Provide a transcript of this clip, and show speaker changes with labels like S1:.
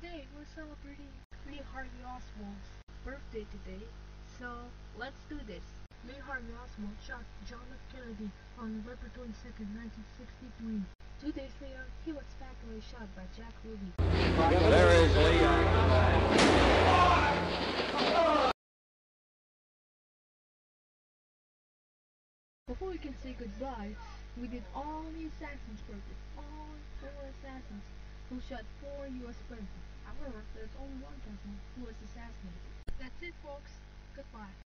S1: Today we're celebrating Lee Harvey Oswald's birthday today, so let's do this. Lee Harvey Oswald shot John F. Kennedy on November 22, 1963. Two days later, he was fatally shot by Jack Ruby.
S2: There is Lee.
S1: Before we can say goodbye, we did all the assassins purpose. Who shot four U.S. presidents. However, there's only one person who was assassinated. That's it, folks. Goodbye.